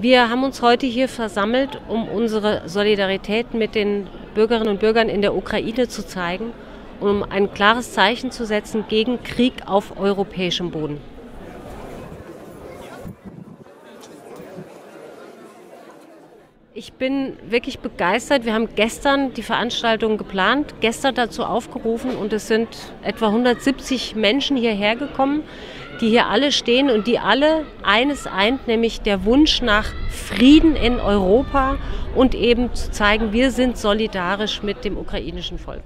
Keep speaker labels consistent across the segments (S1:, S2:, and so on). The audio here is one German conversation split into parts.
S1: Wir haben uns heute hier versammelt, um unsere Solidarität mit den Bürgerinnen und Bürgern in der Ukraine zu zeigen, um ein klares Zeichen zu setzen gegen Krieg auf europäischem Boden. Ich bin wirklich begeistert. Wir haben gestern die Veranstaltung geplant, gestern dazu aufgerufen und es sind etwa 170 Menschen hierher gekommen, die hier alle stehen und die alle eines eint, nämlich der Wunsch nach Frieden in Europa und eben zu zeigen, wir sind solidarisch mit dem ukrainischen Volk.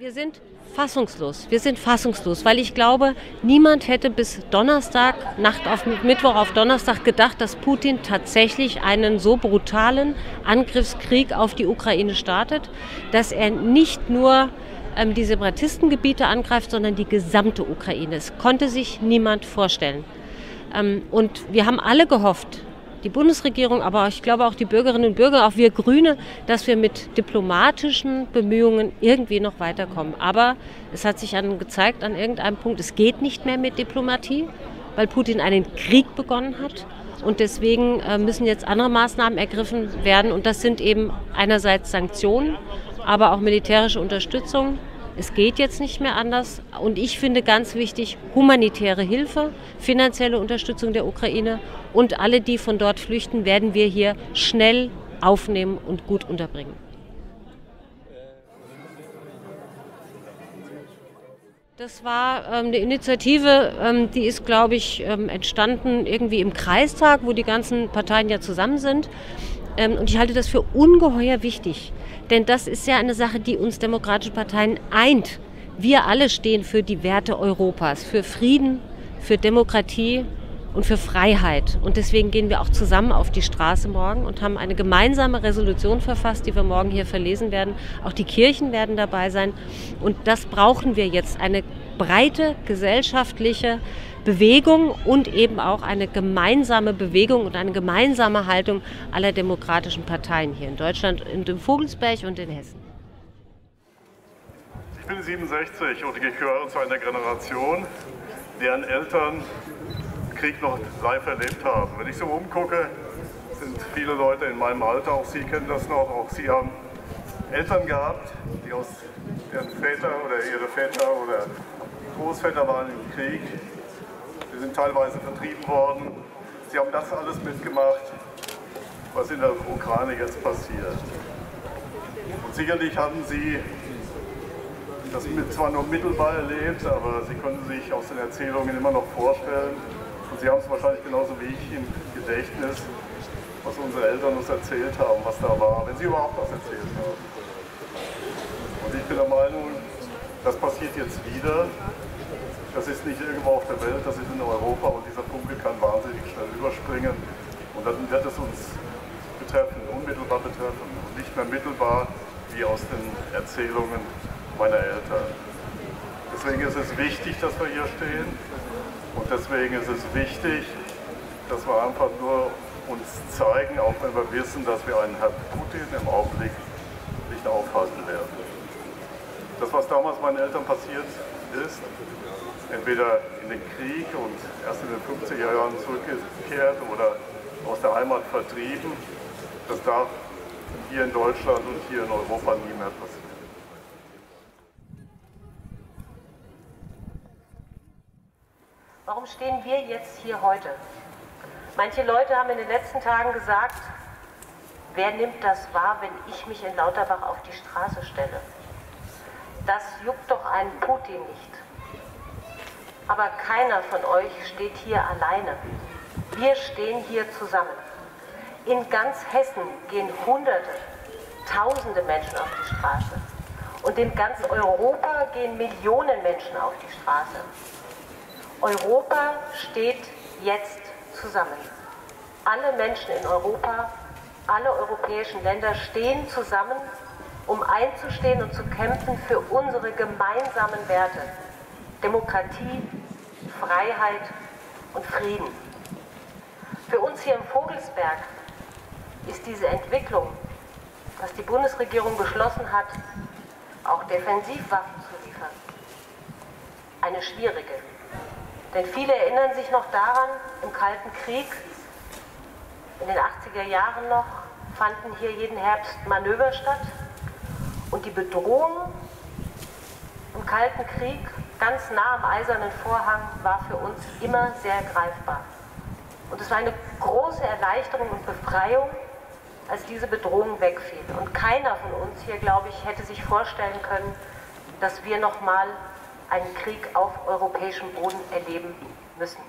S1: Wir sind fassungslos. Wir sind fassungslos, weil ich glaube, niemand hätte bis Donnerstag, Nacht auf Mittwoch auf Donnerstag gedacht, dass Putin tatsächlich einen so brutalen Angriffskrieg auf die Ukraine startet, dass er nicht nur ähm, die Separatistengebiete angreift, sondern die gesamte Ukraine. Es konnte sich niemand vorstellen. Ähm, und wir haben alle gehofft, die Bundesregierung, aber ich glaube auch die Bürgerinnen und Bürger, auch wir Grüne, dass wir mit diplomatischen Bemühungen irgendwie noch weiterkommen. Aber es hat sich an, gezeigt an irgendeinem Punkt, es geht nicht mehr mit Diplomatie, weil Putin einen Krieg begonnen hat. Und deswegen äh, müssen jetzt andere Maßnahmen ergriffen werden. Und das sind eben einerseits Sanktionen, aber auch militärische Unterstützung es geht jetzt nicht mehr anders. Und ich finde ganz wichtig, humanitäre Hilfe, finanzielle Unterstützung der Ukraine und alle, die von dort flüchten, werden wir hier schnell aufnehmen und gut unterbringen. Das war ähm, eine Initiative, ähm, die ist, glaube ich, ähm, entstanden irgendwie im Kreistag, wo die ganzen Parteien ja zusammen sind. Und ich halte das für ungeheuer wichtig. Denn das ist ja eine Sache, die uns demokratische Parteien eint. Wir alle stehen für die Werte Europas, für Frieden, für Demokratie und für Freiheit. Und deswegen gehen wir auch zusammen auf die Straße morgen und haben eine gemeinsame Resolution verfasst, die wir morgen hier verlesen werden. Auch die Kirchen werden dabei sein. Und das brauchen wir jetzt, eine breite gesellschaftliche Bewegung und eben auch eine gemeinsame Bewegung und eine gemeinsame Haltung aller demokratischen Parteien hier in Deutschland, in Vogelsberg und in Hessen.
S2: Ich bin 67 und ich gehöre zu einer Generation, deren Eltern Krieg noch live erlebt haben. Wenn ich so umgucke, sind viele Leute in meinem Alter, auch Sie kennen das noch, auch Sie haben Eltern gehabt, die aus deren Väter oder ihre Väter oder Großväter waren im Krieg Sie sind teilweise vertrieben worden. Sie haben das alles mitgemacht, was in der Ukraine jetzt passiert. Und sicherlich haben Sie das zwar nur mittelbar erlebt, aber Sie können sich aus den Erzählungen immer noch vorstellen. Und Sie haben es wahrscheinlich genauso wie ich im Gedächtnis, was unsere Eltern uns erzählt haben, was da war, wenn sie überhaupt was erzählt haben. Und ich bin der Meinung, das passiert jetzt wieder. Das ist nicht irgendwo auf der Welt, das ist in Europa und dieser Funke kann wahnsinnig schnell überspringen. Und dann wird es uns betreffen, unmittelbar betreffen und nicht mehr mittelbar wie aus den Erzählungen meiner Eltern. Deswegen ist es wichtig, dass wir hier stehen und deswegen ist es wichtig, dass wir einfach nur uns zeigen, auch wenn wir wissen, dass wir einen Herrn Putin im Augenblick nicht aufhalten werden. Das, was damals meinen Eltern passiert ist, entweder in den Krieg und erst in den 50er Jahren zurückgekehrt oder aus der Heimat vertrieben. Das darf hier in Deutschland und hier in Europa nie mehr passieren.
S1: Warum stehen wir jetzt hier heute? Manche Leute haben in den letzten Tagen gesagt, wer nimmt das wahr, wenn ich mich in Lauterbach auf die Straße stelle? Das juckt doch einen Putin nicht. Aber keiner von euch steht hier alleine. Wir stehen hier zusammen. In ganz Hessen gehen Hunderte, Tausende Menschen auf die Straße. Und in ganz Europa gehen Millionen Menschen auf die Straße. Europa steht jetzt zusammen. Alle Menschen in Europa, alle europäischen Länder stehen zusammen, um einzustehen und zu kämpfen für unsere gemeinsamen Werte. Demokratie, Freiheit und Frieden. Für uns hier im Vogelsberg ist diese Entwicklung dass die Bundesregierung beschlossen hat, auch Defensivwaffen zu liefern, eine schwierige. Denn viele erinnern sich noch daran, im Kalten Krieg, in den 80er Jahren noch, fanden hier jeden Herbst Manöver statt. Und die Bedrohung im Kalten Krieg, ganz nah am Eisernen Vorhang, war für uns immer sehr greifbar. Und es war eine große Erleichterung und Befreiung, als diese Bedrohung wegfiel. Und keiner von uns hier, glaube ich, hätte sich vorstellen können, dass wir nochmal einen Krieg auf europäischem Boden erleben müssen.